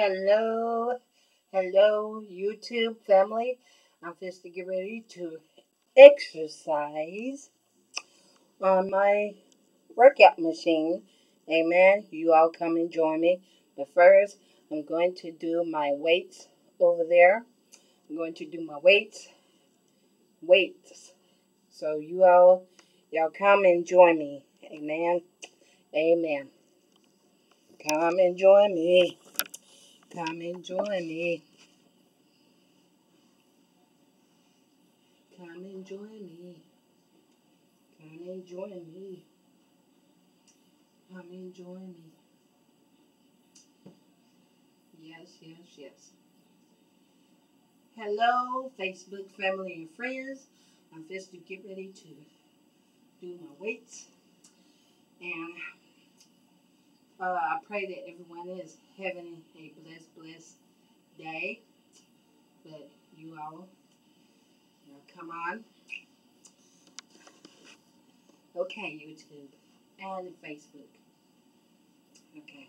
Hello, hello, YouTube family. I'm just to get ready to exercise on my workout machine. Amen. You all come and join me. But first, I'm going to do my weights over there. I'm going to do my weights, weights. So you all, y'all come and join me. Amen. Amen. Come and join me. Come and join me. Come and join me. Come and join me. Come and join me. Yes, yes, yes. Hello, Facebook family and friends. I'm just to get ready to do my weights. And uh, I pray that everyone is having a blessed, blessed day. But you all, you know, come on. Okay, YouTube and Facebook. Okay.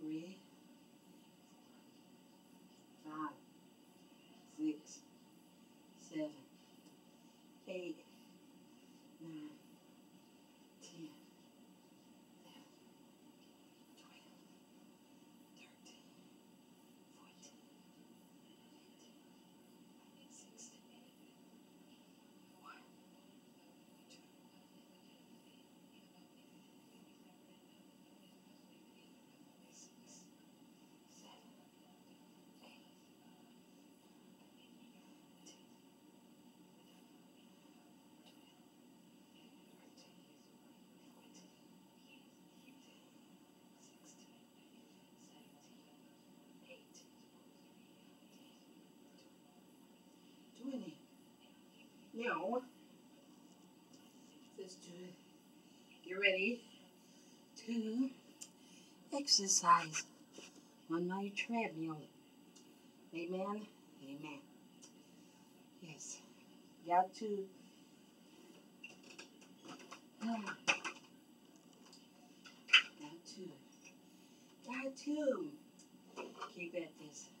Three, Now, let's do it. Get ready to exercise on my treadmill. Amen. Amen. Yes. Got to. Got to. Got to keep at this.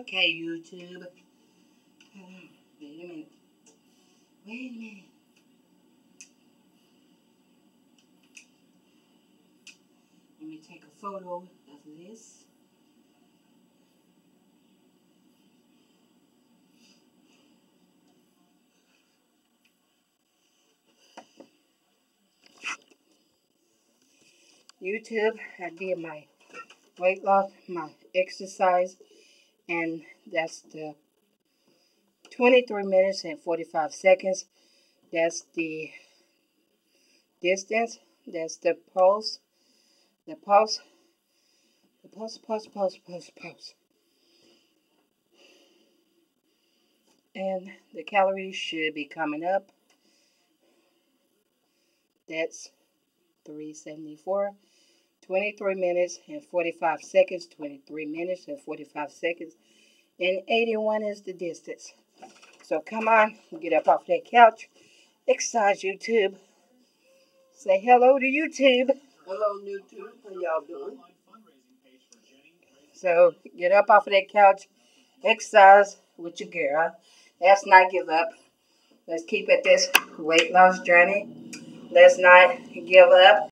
Okay, YouTube. Wait a minute. Wait a minute. Let me take a photo of this. YouTube, I did my weight loss, my exercise, and that's the 23 minutes and 45 seconds. That's the distance. That's the pulse. The pulse. The pulse, pulse, pulse, pulse, pulse. And the calories should be coming up. That's 374. 23 minutes and 45 seconds, 23 minutes and 45 seconds, and 81 is the distance. So come on, get up off that couch, exercise YouTube. Say hello to YouTube. Hello, YouTube. How y'all doing? So get up off of that couch, exercise with your girl. Let's not give up. Let's keep at this weight loss journey. Let's not give up.